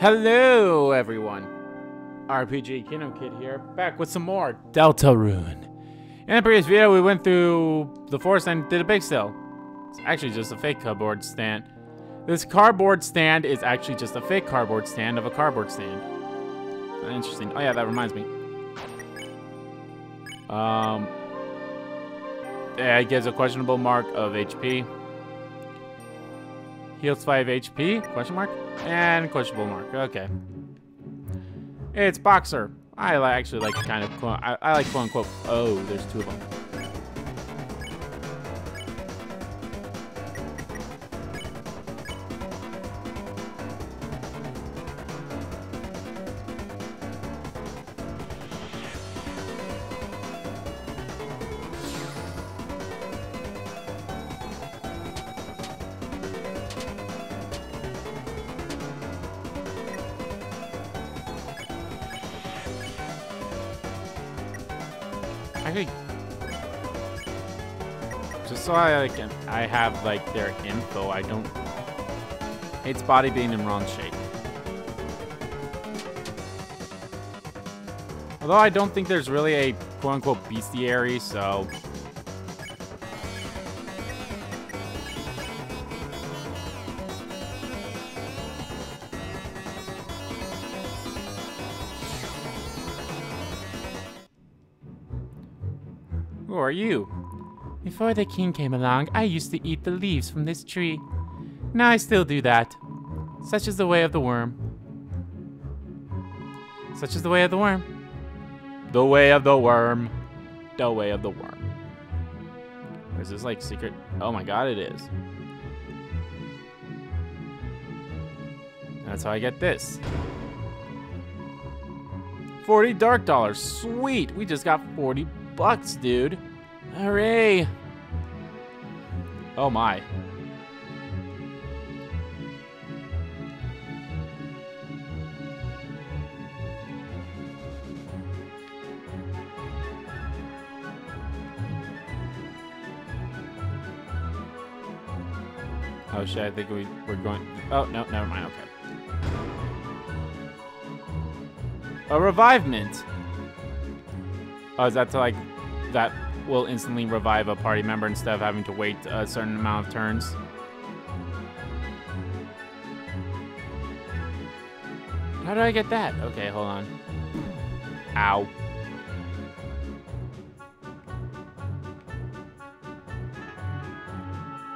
Hello, everyone. RPG Kingdom Kid here, back with some more Delta Deltarune. In the previous video, we went through the forest and did a big sale. It's actually just a fake cardboard stand. This cardboard stand is actually just a fake cardboard stand of a cardboard stand. Interesting. Oh yeah, that reminds me. Um, yeah, it gives a questionable mark of HP. Heals 5 HP, question mark, and questionable mark, okay. It's Boxer. I actually like kind of, I, I like quote unquote, oh, there's two of them. Actually, just so I like, I have like their info. I don't. Hates body being in wrong shape. Although I don't think there's really a quote-unquote bestiary, so are you? Before the king came along, I used to eat the leaves from this tree. Now I still do that. Such is the way of the worm. Such is the way of the worm. The way of the worm. The way of the worm. Is this like secret? Oh my god, it is. That's how I get this. 40 dark dollars. Sweet. We just got 40 bucks, dude. Hooray. Oh my. Oh shit, I think we, we're going... Oh, no, never mind, okay. A revivement! Oh, is that to like that will instantly revive a party member instead of having to wait a certain amount of turns? How do I get that? Okay, hold on. Ow.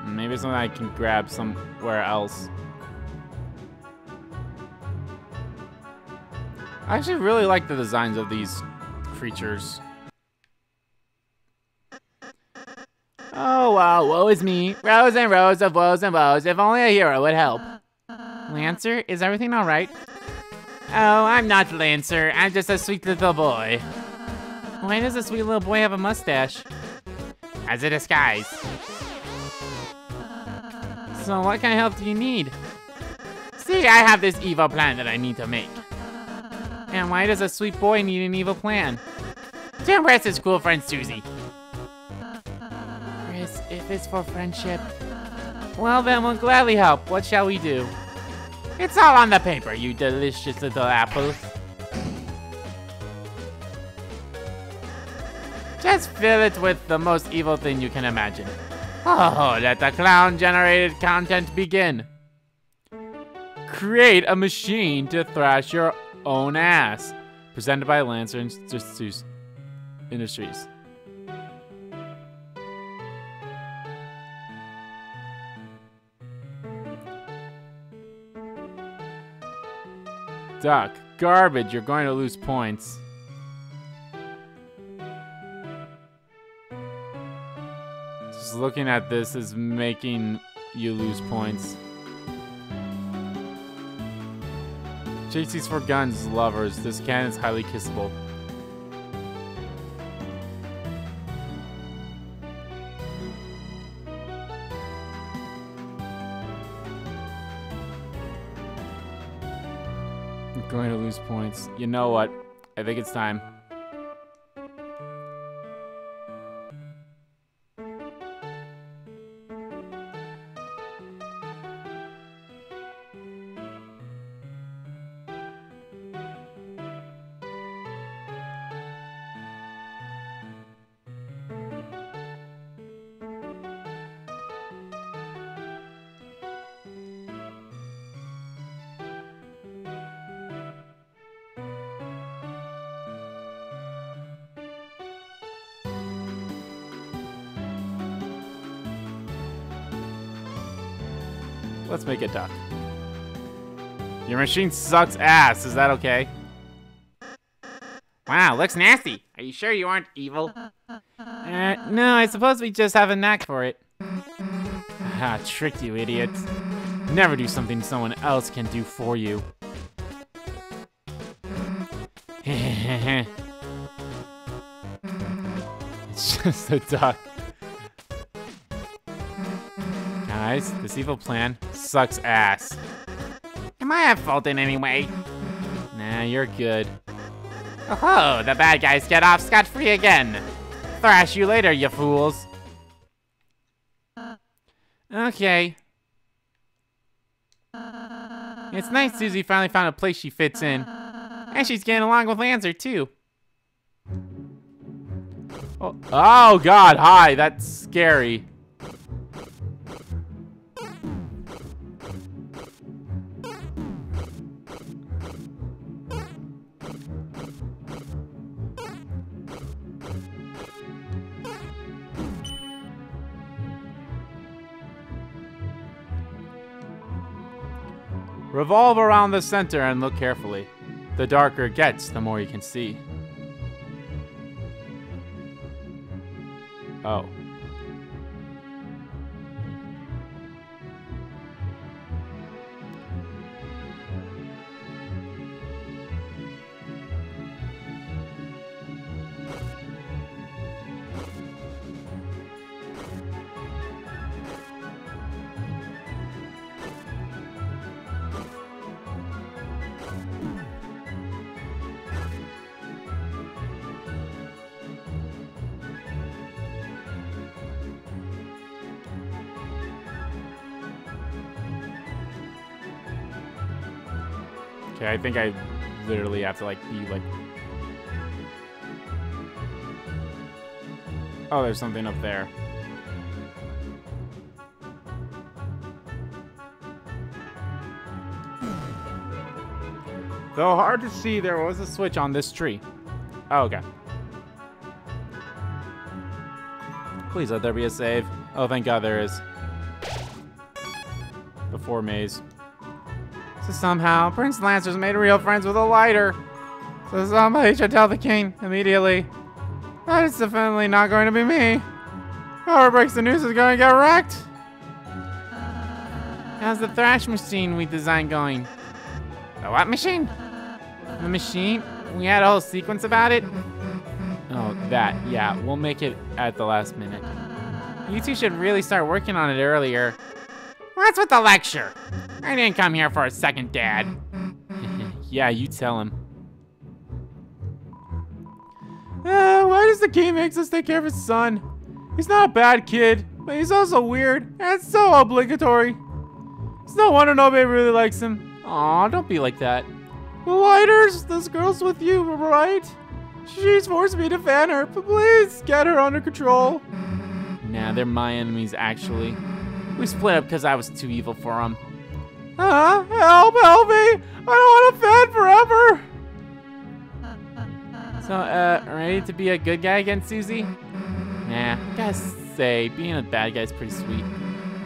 Maybe something I can grab somewhere else. I actually really like the designs of these creatures. Oh, woe is me. Rows and rows of woes and woes. If only a hero would help. Lancer, is everything all right? Oh, I'm not Lancer. I'm just a sweet little boy. Why does a sweet little boy have a mustache? As a disguise. So what kind of help do you need? See, I have this evil plan that I need to make. And why does a sweet boy need an evil plan? To impress his cool friend Susie. If it's for friendship... Well then, we'll gladly help. What shall we do? It's all on the paper, you delicious little apple. Just fill it with the most evil thing you can imagine. Oh, let the clown-generated content begin. Create a machine to thrash your own ass. Presented by Lancer Industries. Duck. Garbage. You're going to lose points. Just looking at this is making you lose points. JC's for guns, lovers. This cannon is highly kissable. Points. You know what? I think it's time. Your machine sucks ass. Is that okay? Wow, looks nasty. Are you sure you aren't evil? Uh, no, I suppose we just have a knack for it. Ah, tricked you, idiot. Never do something someone else can do for you. it's just a duck. Guys, this evil plan sucks ass. Am I at fault in any way? Nah, you're good. Oh, the bad guys get off scot-free again. Thrash you later, you fools. Okay. It's nice Susie finally found a place she fits in. And she's getting along with Lancer, too. Oh, oh god, hi, that's scary. Revolve around the center and look carefully. The darker it gets, the more you can see. Oh. Think I literally have to like be like. Oh, there's something up there. Though hard to see, there was a switch on this tree. Oh, okay. Please let there be a save. Oh, thank God there is. Before maze. So somehow, Prince Lancer's made real friends with a Lightner. So somebody should tell the king immediately. That is definitely not going to be me. Whoever breaks the news is going to get wrecked. How's the thrash machine we designed going? The what machine? The machine? We had a whole sequence about it? Oh, that. Yeah, we'll make it at the last minute. You two should really start working on it earlier. What's with the lecture? I didn't come here for a second dad. yeah, you tell him. Uh, why does the king make us take care of his son? He's not a bad kid, but he's also weird, and so obligatory. It's no wonder nobody really likes him. Aw, don't be like that. The Lightners, this girl's with you, right? She's forced me to fan her, but please get her under control. Nah, they're my enemies, actually. We split up because I was too evil for them. Huh? Help, help me! I don't want to fan forever! So, uh, ready to be a good guy again, Susie? Nah, I gotta say, being a bad guy is pretty sweet.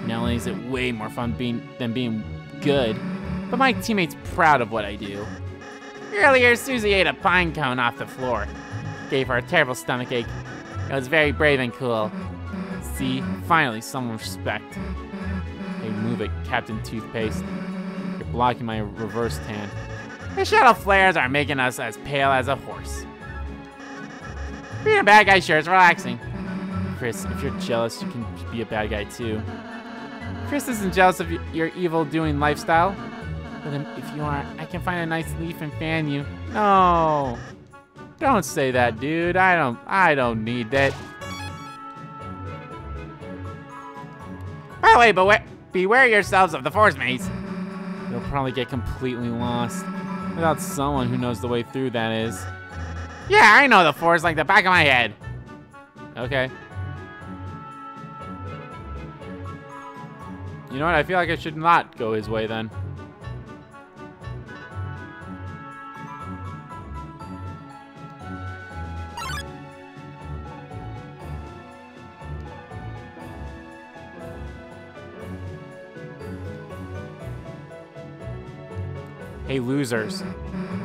Not only is it way more fun being than being good, but my teammate's proud of what I do. Earlier, Susie ate a pine cone off the floor. Gave her a terrible stomachache. It was very brave and cool. See, finally, some respect. Hey, move it, Captain Toothpaste. You're blocking my reverse tan. The shadow flares are making us as pale as a horse. Being a bad guy sure is relaxing. Kris, if you're jealous, you can be a bad guy too. Kris isn't jealous of your evil doing lifestyle. But if you aren't, I can find a nice leaf and fan you. No. Don't say that, dude. I don't I don't need that. Way, beware, beware yourselves of the force maze. You'll probably get completely lost. Without someone who knows the way through, that is. Yeah, I know the force like the back of my head. Okay. You know what? I feel like I should not go his way then. Hey, losers.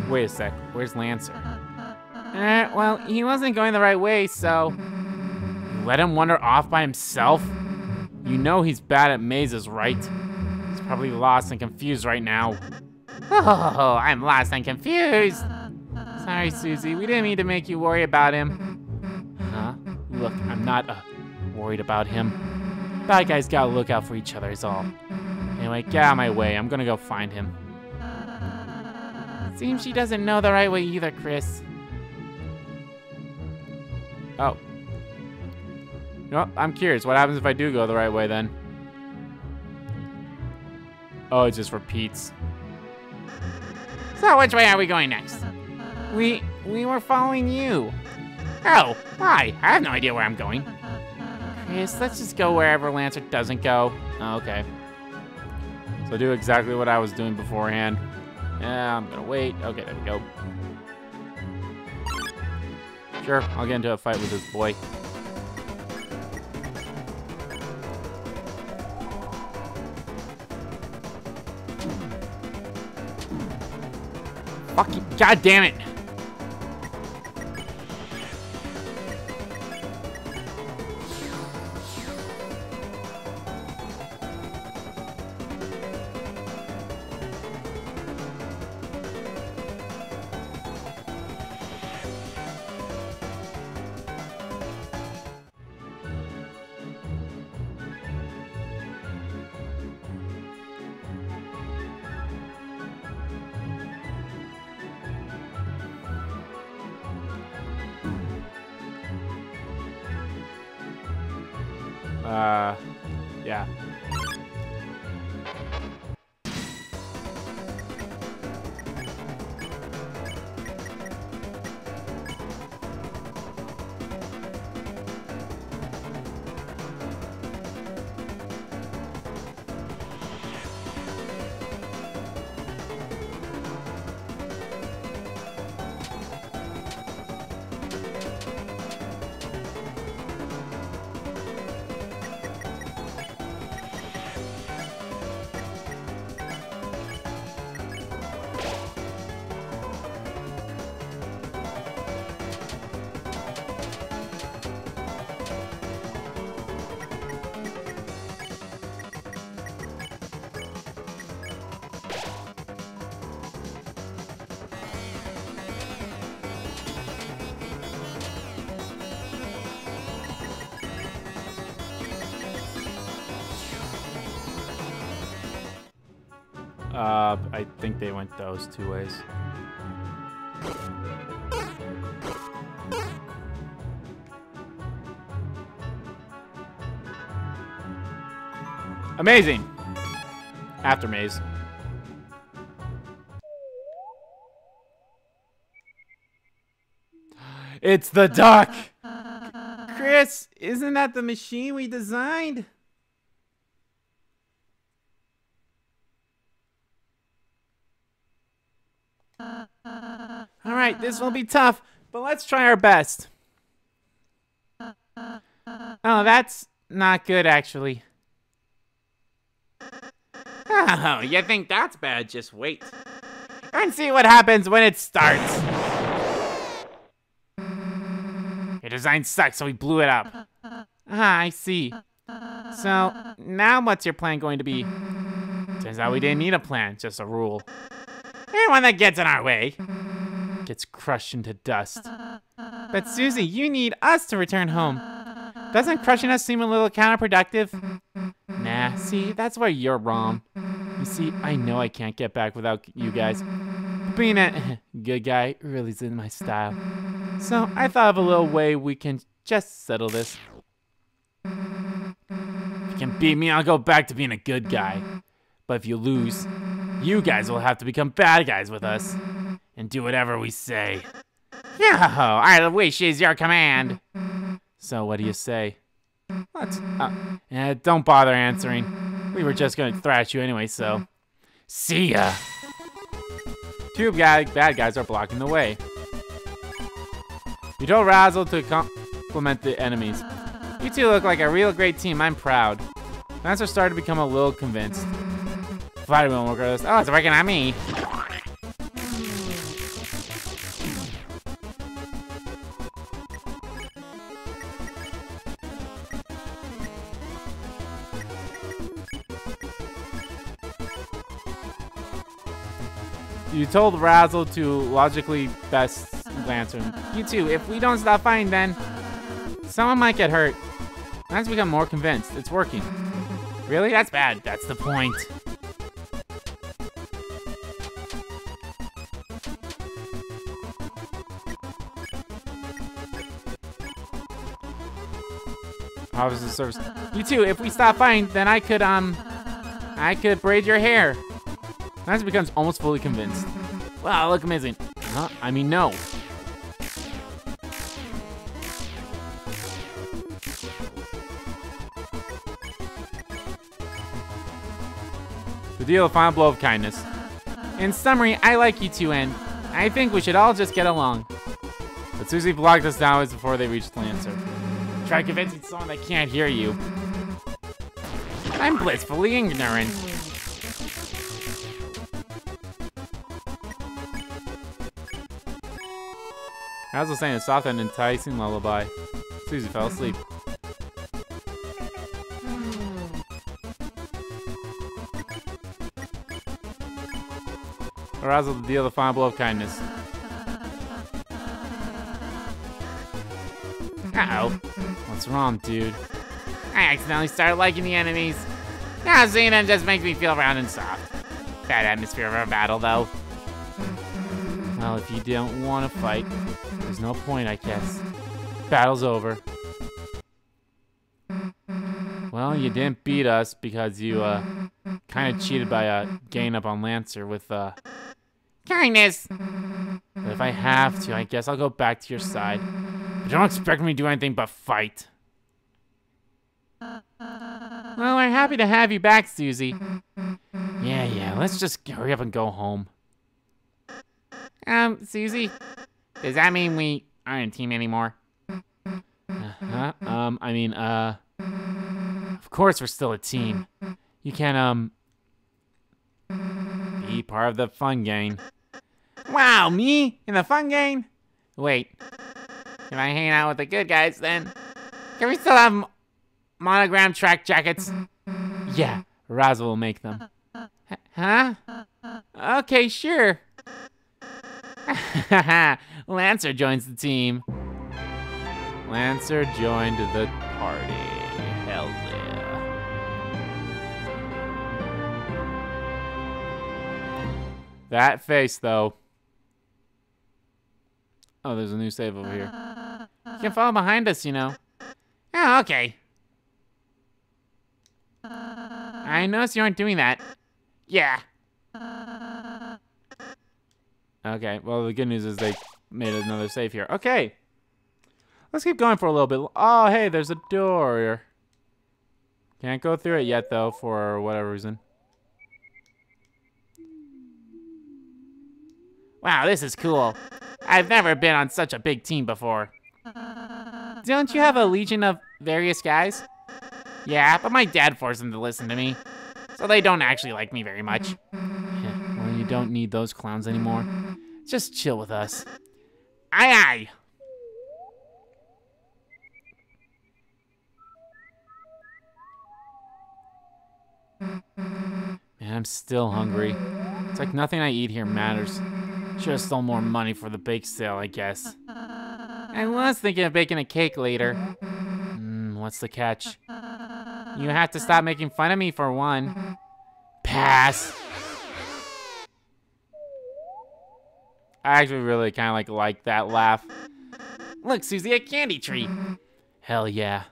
Wait a sec. Where's Lancer? Uh, well, he wasn't going the right way, so... Let him wander off by himself? You know he's bad at mazes, right? He's probably lost and confused right now. Oh, I'm lost and confused. Sorry, Susie. We didn't mean to make you worry about him. Huh? Look, I'm not uh, worried about him. Bad guys gotta look out for each other is all. Anyway, get out of my way. I'm gonna go find him. Seems she doesn't know the right way either, Kris. Oh. Know? I'm curious. What happens if I do go the right way then? Oh, it just repeats. So which way are we going next? We we were following you. Oh, why? I have no idea where I'm going. Kris, let's just go wherever Lancer doesn't go. Oh, okay. So do exactly what I was doing beforehand. Yeah, I'm gonna wait. Okay, there we go. Sure, I'll get into a fight with this boy. Fucking, god damn it. Uh, yeah. I think they went those two ways. Amazing! After maze. It's the duck! Kris, isn't that the machine we designed? All right, this will be tough, but let's try our best. Oh, that's not good, actually. Oh, you think that's bad? Just wait. And see what happens when it starts. Your design sucks, so we blew it up. Ah, I see. So, now what's your plan going to be? Turns out we didn't need a plan, just a rule. Anyone that gets in our way. Gets crushed into dust. But Susie, you need us to return home. Doesn't crushing us seem a little counterproductive? Nah, see, that's where you're wrong. You see, I know I can't get back without you guys. Being a good guy really isn't my style. So I thought of a little way we can just settle this. If you can beat me, I'll go back to being a good guy. But if you lose, you guys will have to become bad guys with us and do whatever we say. Yo, our wish is your command. So what do you say? What? Uh, eh, don't bother answering. We were just gonna thrash you anyway, so. See ya! Two bad, bad guys are blocking the way. You told Ralsei to compliment the enemies. You two look like a real great team. I'm proud. Lancer started to become a little convinced. Work on this. Oh, it's working on me. You told Ralsei to logically best Lancer. You too. If we don't stop fighting, then someone might get hurt. I've become more convinced. It's working. Really? That's bad. That's the point. Officer service. You too. If we stop fighting, then I could, um, I could braid your hair. Nancy becomes almost fully convinced. Wow, I look amazing. Huh? I mean, no. The deal a final blow of kindness. In summary, I like you two, and I think we should all just get along. But Susie blocked us down before they reached Lancer. Try convincing someone that can't hear you. I'm blissfully ignorant. I was saying a soft and enticing lullaby. Susie fell asleep. Arousal to deal the final blow of kindness. Uh-oh. What's wrong, dude? I accidentally started liking the enemies. Now seeing them just makes me feel round and soft. Bad atmosphere of our battle, though. Well, if you don't want to fight, there's no point, I guess. Battle's over. Well, you didn't beat us because you, uh, kind of cheated by, uh, getting up on Lancer with, uh... Kindness! But if I have to, I guess I'll go back to your side. But don't expect me to do anything but fight. Well, we're happy to have you back, Susie. Yeah, yeah, let's just hurry up and go home. Um, Susie, does that mean we aren't a team anymore? Uh-huh. Um, I mean, uh... Of course we're still a team. You can, um... Be part of the fun gang. Wow, me? In the fun gang? Wait. Can I hang out with the good guys then? Can we still have monogram track jackets? Yeah, Ralsei will make them. H huh? Okay, sure. Lancer joins the team. Lancer joined the party. Hell yeah. That face, though. Oh, there's a new save over here. You can follow behind us, you know. Oh, okay. I noticed you aren't doing that. Yeah. Okay, well, the good news is they made another save here. Okay. Let's keep going for a little bit. Oh, hey, there's a door here. Can't go through it yet, though, for whatever reason. Wow, this is cool. I've never been on such a big team before. Don't you have a legion of various guys? Yeah, but my dad forced them to listen to me. So they don't actually like me very much. Yeah, well, you don't need those clowns anymore. Just chill with us. Aye aye! Man, I'm still hungry. It's like nothing I eat here matters. Should've stole more money for the bake sale, I guess. I was thinking of baking a cake later. Hmm, what's the catch? You have to stop making fun of me for one. Pass. I actually really kind of like like that laugh. Look, Susie, a candy tree. Hell yeah.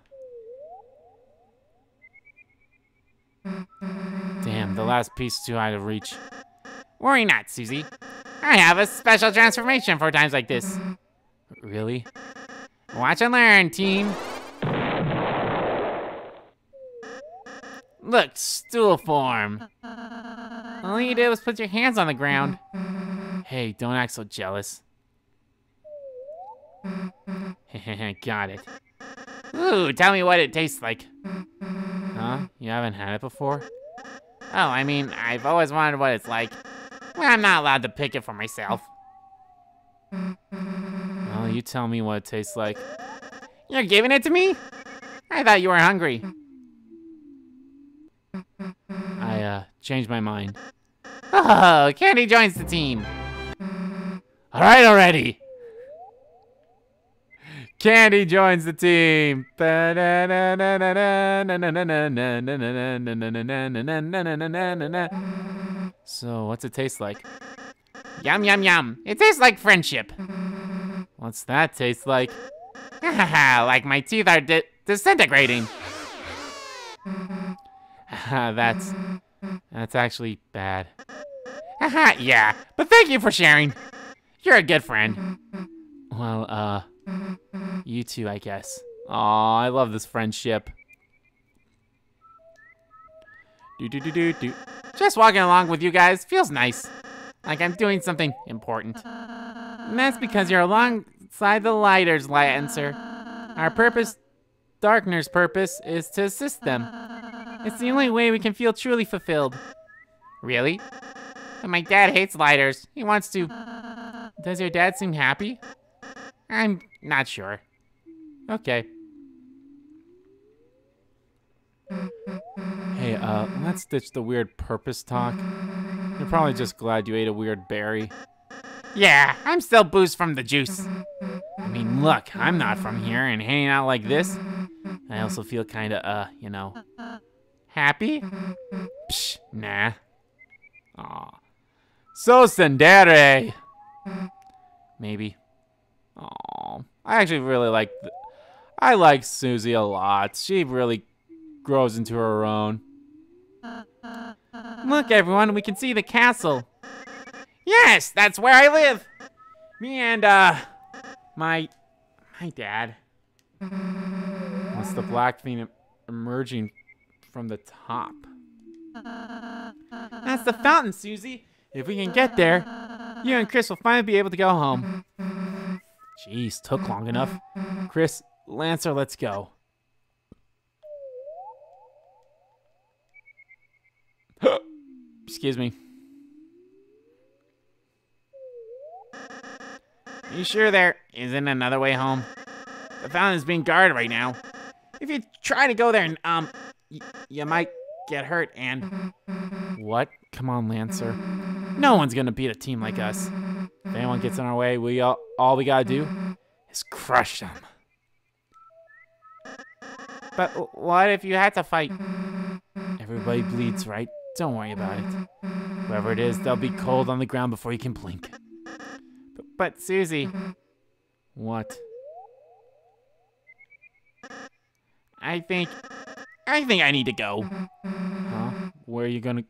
Damn, the last piece is too high to reach. Worry not, Susie. I have a special transformation for times like this. Really? Watch and learn, team. Look, stool form. All you did was put your hands on the ground. Hey, don't act so jealous. Got it. Ooh, tell me what it tastes like. Huh? You haven't had it before? Oh, I mean, I've always wondered what it's like. Well, I'm not allowed to pick it for myself. Well, you tell me what it tastes like. You're giving it to me? I thought you were hungry. I, uh, changed my mind. Oh, Candy joins the team. All right already. Candy joins the team. So, what's it taste like? Yum, yum, yum. It tastes like friendship. What's that taste like? like my teeth are di disintegrating. that's that's actually bad. yeah, but thank you for sharing. You're a good friend. Well, uh, you too, I guess. Aw, I love this friendship. Do do do do do. Just walking along with you guys feels nice. Like I'm doing something important. And that's because you're alongside the Lightners, Lancer. Our purpose, Darkner's purpose, is to assist them. It's the only way we can feel truly fulfilled. Really? But my dad hates Lightners. He wants to. Does your dad seem happy? I'm not sure. Okay. Hey, uh, let's ditch the weird purpose talk. You're probably just glad you ate a weird berry. Yeah, I'm still boozed from the juice. I mean, look, I'm not from here and hanging out like this. I also feel kinda, uh, you know, happy? Psh, nah. Aw. So tsundere! Maybe. Aw. I actually really like, I like Susie a lot. She really grows into her own. Look, everyone, we can see the castle. Yes, that's where I live. Me and, uh, my, my dad. What's the black thing emerging from the top? That's the fountain, Susie. If we can get there, you and Kris will finally be able to go home. Jeez, took long enough. Kris, Lancer, let's go. Excuse me. You sure there isn't another way home? The fountain is being guarded right now. If you try to go there, um, you might get hurt and... What? Come on, Lancer. No one's gonna beat a team like us. If anyone gets in our way, we all, all we gotta do is crush them. But what if you had to fight? Everybody bleeds, right? Don't worry about it. Whoever it is, they'll be cold on the ground before you can blink. But, but Susie. What? I think, I think I need to go. Huh? Where are you gonna,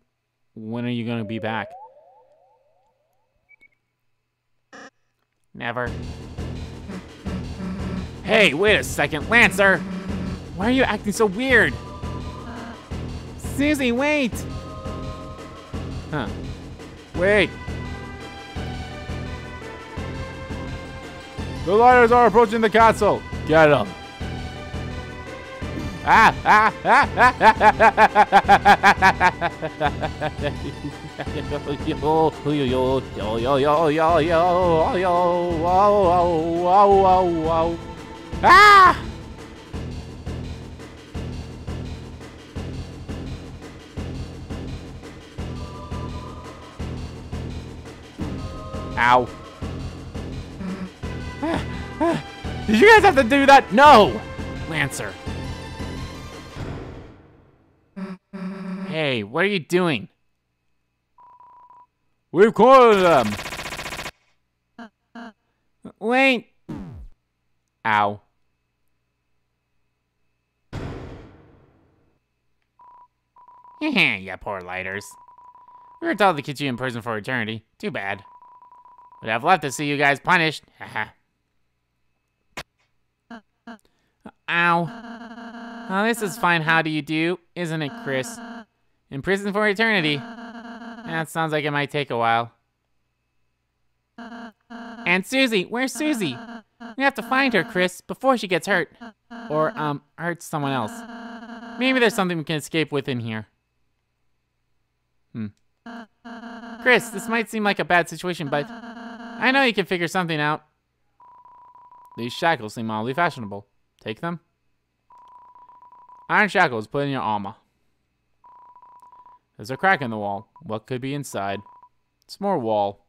when are you gonna be back? Never. Hey, wait a second, Lancer! Why are you acting so weird? Susie, wait! Huh. Wait! The Lightners are approaching the castle! Get them! Ah! Ow. Did you guys have to do that? No! Lancer. Hey, what are you doing? We've cornered them! Wait! Ow. you poor Lightners. We were told to keep you in prison for eternity. Too bad. But I've love to see you guys punished. Ow. Oh, this is fine. How do you do? Isn't it, Kris? In prison for eternity. That sounds like it might take a while. And Susie, where's Susie? We have to find her, Kris, before she gets hurt. Or, um, hurts someone else. Maybe there's something we can escape with in here. Hmm. Kris, this might seem like a bad situation, but I know you can figure something out. These shackles seem oddly fashionable. Take them. Iron shackles put in your armor. There's a crack in the wall. What could be inside? It's more wall.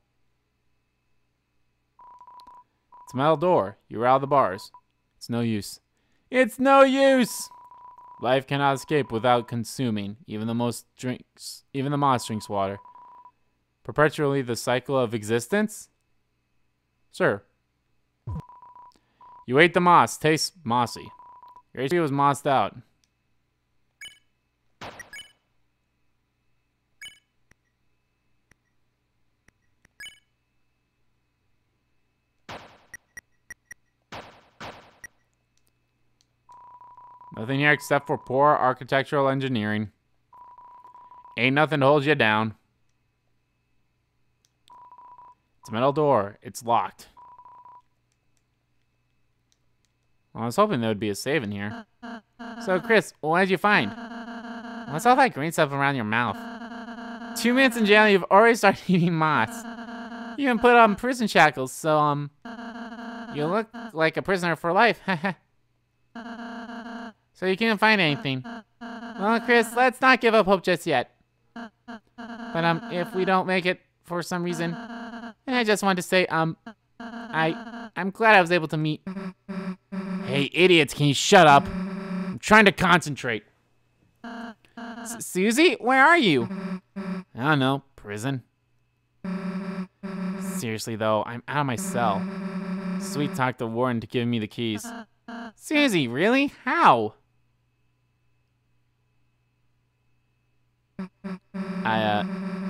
It's a metal door. You're out of the bars. It's no use. It's no use! Life cannot escape without consuming. Even the most drinks, even the moss drinks water. Perpetually the cycle of existence? Sure. You ate the moss. Tastes mossy. Your HP was mossed out. Nothing here except for poor architectural engineering. Ain't nothing to hold you down. It's a metal door. It's locked. Well, I was hoping there would be a save in here. So, Kris, what did you find? What's all that green stuff around your mouth? Two minutes in jail, you've already started eating moss. You even put on prison shackles, so, um, you look like a prisoner for life. so you can't find anything. Well, Kris, let's not give up hope just yet. But, um, if we don't make it for some reason, and I just want to say, um, I, I'm glad I was able to meet. Hey, idiots, can you shut up? I'm trying to concentrate. S Susie, where are you? I don't know, prison. Seriously, though, I'm out of my cell. Sweet talked the warden to give me the keys. Susie, really? How? I, uh,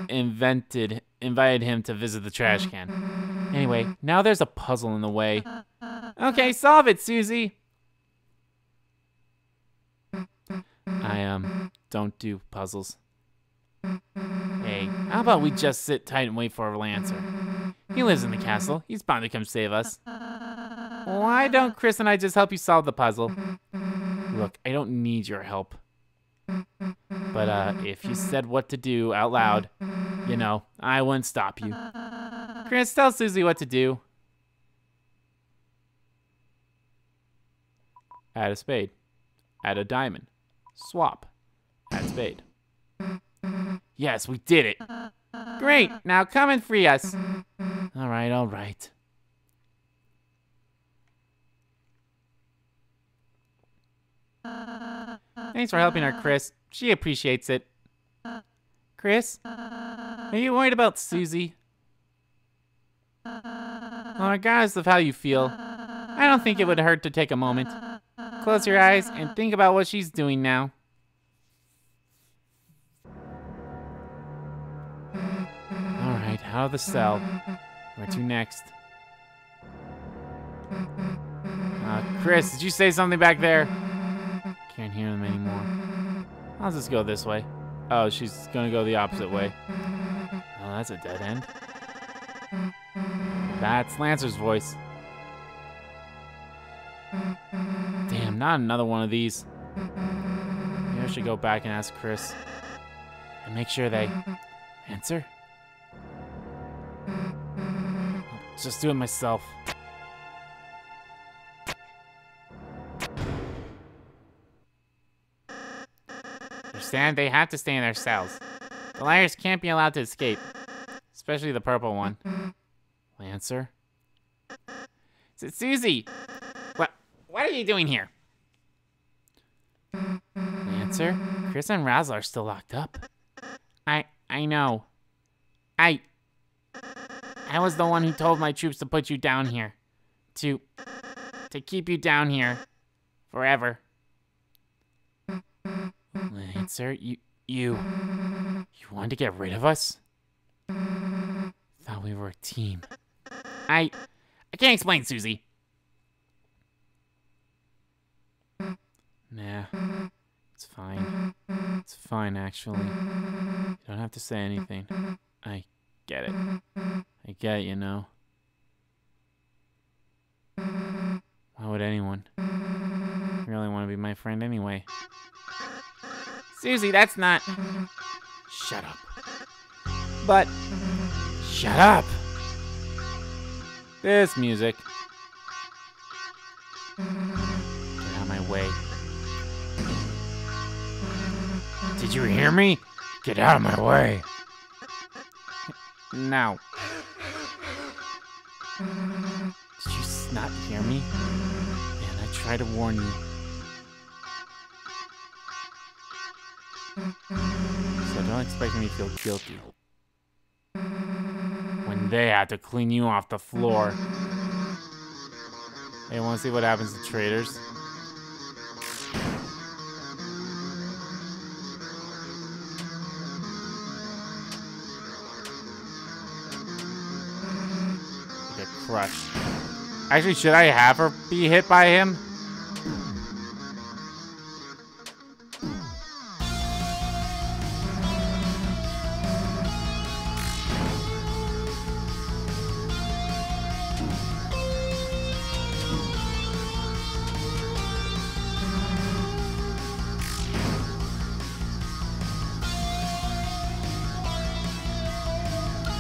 invented, invited him to visit the trash can. Anyway, now there's a puzzle in the way. Okay, solve it, Susie. I, um, don't do puzzles. Hey, how about we just sit tight and wait for a Lancer? He lives in the castle. He's bound to come save us. Why don't Kris and I just help you solve the puzzle? Look, I don't need your help. But, uh, if you said what to do out loud, you know, I wouldn't stop you. Kris, tell Susie what to do. Add a spade. Add a diamond. Swap. Add spade. Yes, we did it. Great, now come and free us. All right, all right. Uh, Thanks for helping her, uh, Kris. She appreciates it. Uh, Kris, are you worried about Susie? Well, regardless of how you feel, I don't think it would hurt to take a moment. Close your eyes and think about what she's doing now. Alright, out of the cell. Where to next? Uh, Chris, did you say something back there? Can't hear them anymore. I'll just go this way. Oh, she's gonna go the opposite way. Oh, that's a dead end. That's Lancer's voice. Damn, not another one of these. Maybe I should go back and ask Kris. And make sure they answer. I'll just do it myself. Understand? They have to stay in their cells. The liars can't be allowed to escape. Especially the purple one. Lancer? S Susie! What, what are you doing here? Lancer? Kris and Ralsei are still locked up. I, I know. I, I was the one who told my troops to put you down here. To, to keep you down here. Forever. You, you, you wanted to get rid of us? Thought we were a team. I, I can't explain, Susie. Nah, it's fine. It's fine, actually. You don't have to say anything. I get it. I get it, you know. Why would anyone really want to be my friend anyway? Susie, that's not... Shut up. But... Shut up! This music. Get out of my way. Did you hear me? Get out of my way. Now. Did you not hear me? Man, I tried to warn you. So don't expect me to feel guilty. When they had to clean you off the floor. Hey, wanna see what happens to traitors? Get crushed. Actually, should I have her be hit by him?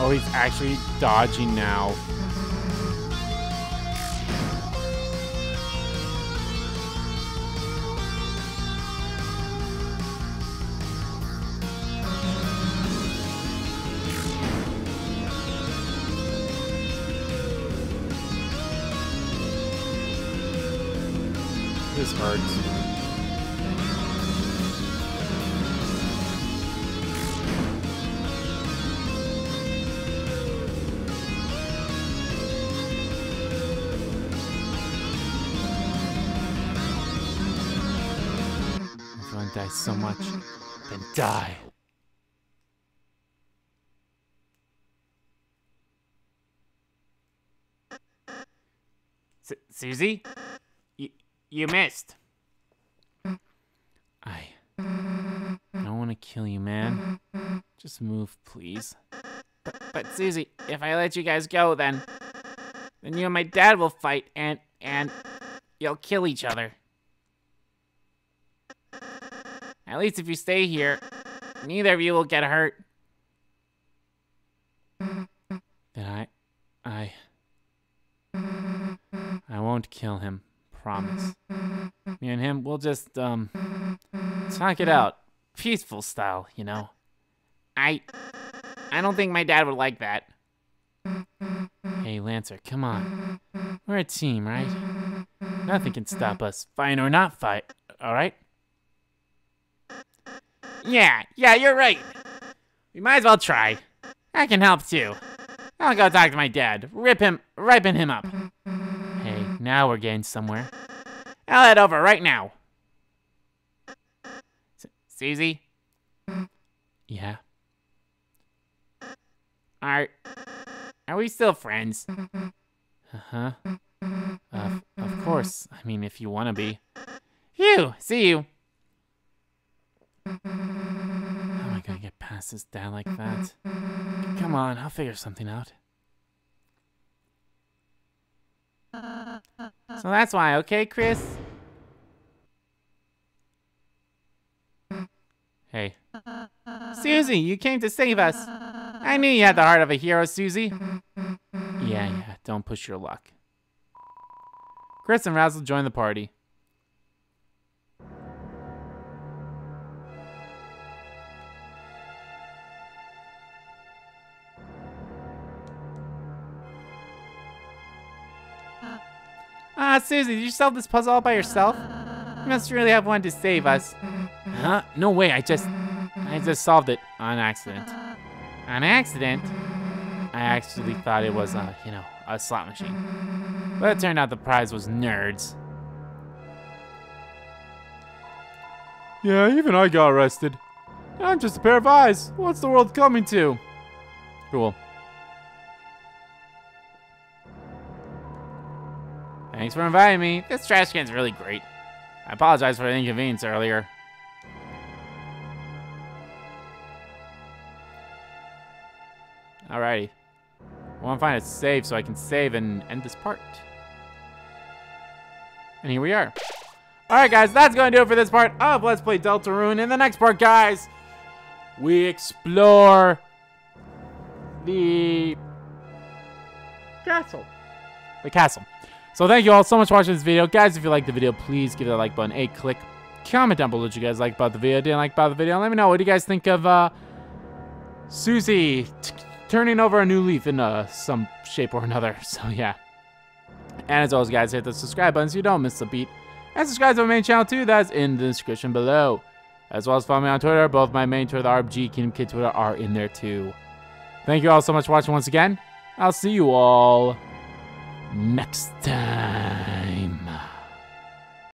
Oh, he's actually dodging now. This hurts. If you want to die so much, then die. Su- Susie? You, you missed. I don't want to kill you, man. Just move, please. But, but Susie, if I let you guys go, then then you and my dad will fight, and and you'll kill each other. At least if you stay here, neither of you will get hurt. Then I, I, I won't kill him. Promise. Me and him, we'll just um talk it out, peaceful style, you know. I, I don't think my dad would like that. Hey, Lancer, come on. We're a team, right? Nothing can stop us, fight or not fight. All right? Yeah, yeah, you're right. We might as well try. I can help too. I'll go talk to my dad. Rip him, ripen him up. Hey, now we're getting somewhere. I'll head over right now. S- Susie? Yeah. Are, are we still friends? Uh-huh. Of, of course. I mean, if you want to be. Phew, see you. How am I gonna get past this dad like that? Come on, I'll figure something out. So that's why, okay, Kris? Hey. Susie, you came to save us. I knew you had the heart of a hero, Susie. Yeah, yeah, don't push your luck. Kris and Ralsei join the party. Ah, Susie, did you solve this puzzle all by yourself? You must really have wanted to save us. Huh? No way, I just... I just solved it on accident. On accident? I actually thought it was, a, you know, a slot machine. But it turned out the prize was nerds. Yeah, even I got arrested. I'm just a pair of eyes. What's the world coming to? Cool. Thanks for inviting me. This trash can's really great. I apologize for the inconvenience earlier. Alrighty. I want to find a save so I can save and end this part. And here we are. Alright guys, that's going to do it for this part of Let's Play Deltarune. In the next part, guys, we explore the castle. The castle. So thank you all so much for watching this video. Guys, if you liked the video, please give that like button a click. Comment down below what you guys like about the video, didn't like about the video. Let me know what do you guys think of uh, Susie turning over a new leaf in uh, some shape or another. So yeah. And as always, guys, hit the subscribe button so you don't miss a beat. And subscribe to my main channel too. That's in the description below. As well as follow me on Twitter. Both my main Twitter, the RPG Kingdom Kid Twitter, are in there too. Thank you all so much for watching once again. I'll see you all next time.